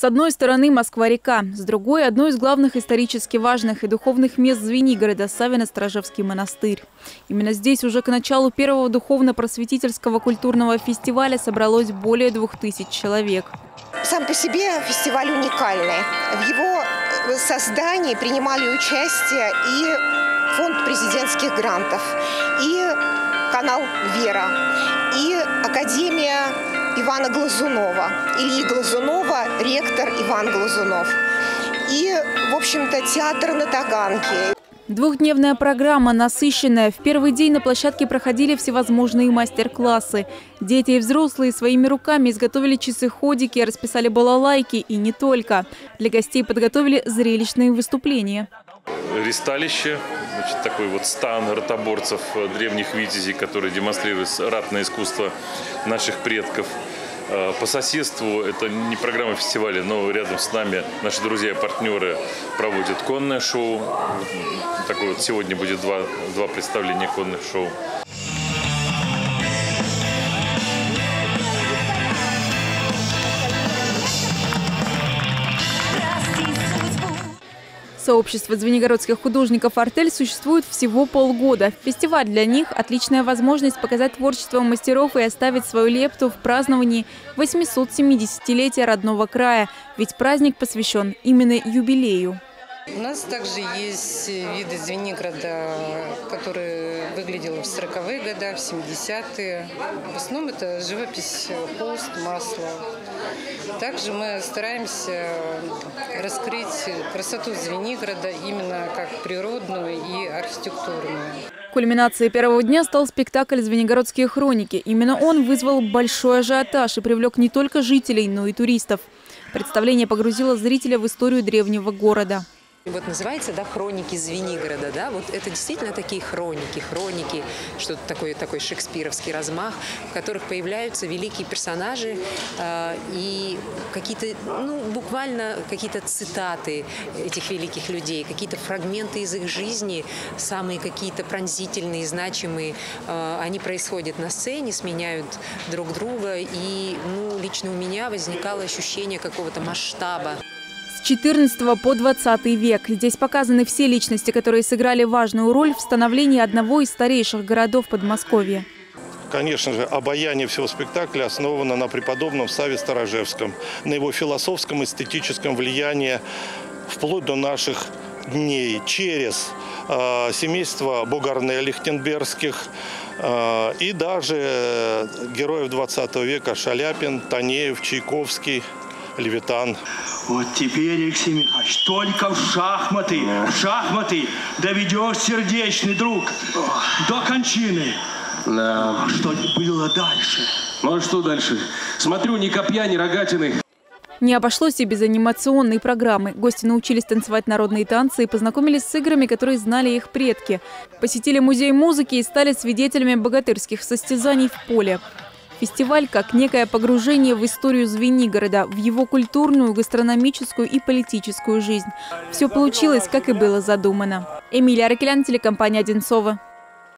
С одной стороны Москва-река, с другой – одно из главных исторически важных и духовных мест Звенигорода – Савино-Стражевский монастырь. Именно здесь уже к началу первого духовно-просветительского культурного фестиваля собралось более двух тысяч человек. Сам по себе фестиваль уникальный. В его э, создании принимали участие и фонд президентских грантов, и канал «Вера», и Академия Ивана Глазунова, Ильи Глазунова, Иван Глазунов. И, в общем-то, театр на Таганке. Двухдневная программа насыщенная. В первый день на площадке проходили всевозможные мастер-классы. Дети и взрослые своими руками изготовили часы-ходики, расписали балалайки и не только. Для гостей подготовили зрелищные выступления. Ристалище, значит, такой вот стан ротоборцев, древних витязей, которые демонстрируют ратное искусство наших предков. Э, по соседству, это не программа фестиваля, но рядом с нами наши друзья и партнеры проводят конное шоу. Такое вот сегодня будет два, два представления конных шоу. Сообщество звенигородских художников «Артель» существует всего полгода. Фестиваль для них – отличная возможность показать творчество мастеров и оставить свою лепту в праздновании 870-летия родного края. Ведь праздник посвящен именно юбилею. У нас также есть виды Звенигорода, которые выглядели в 40-е годы, в 70-е. В основном это живопись, холст, масло. Также мы стараемся раскрыть красоту Звенигорода именно как природную и архитектурную. Кульминацией первого дня стал спектакль «Звенигородские хроники». Именно он вызвал большой ажиотаж и привлек не только жителей, но и туристов. Представление погрузило зрителя в историю древнего города. Вот называется, да, хроники Звенигорода, да, вот это действительно такие хроники, хроники, что-то такое, такой шекспировский размах, в которых появляются великие персонажи э, и какие-то, ну, буквально какие-то цитаты этих великих людей, какие-то фрагменты из их жизни, самые какие-то пронзительные, значимые, э, они происходят на сцене, сменяют друг друга, и, ну, лично у меня возникало ощущение какого-то масштаба. С 14 по 20 век. Здесь показаны все личности, которые сыграли важную роль в становлении одного из старейших городов Подмосковья. Конечно же, обаяние всего спектакля основано на преподобном Саве Старожевском, на его философском, эстетическом влиянии вплоть до наших дней через э, семейство Бугарне Лихтенбергских э, и даже героев 20 века Шаляпин, Танеев, Чайковский, Левитан. Вот теперь, Алексей Михайлович, только в шахматы, в шахматы доведешь сердечный друг до кончины. Да. А что было дальше? Ну а что дальше? Смотрю, ни копья, ни рогатины. Не обошлось и без анимационной программы. Гости научились танцевать народные танцы и познакомились с играми, которые знали их предки. Посетили музей музыки и стали свидетелями богатырских состязаний в поле. Фестиваль как некое погружение в историю Звенигорода, в его культурную, гастрономическую и политическую жизнь. Все получилось, как и было задумано. Эмилия Аракелян, телекомпания «Одинцова».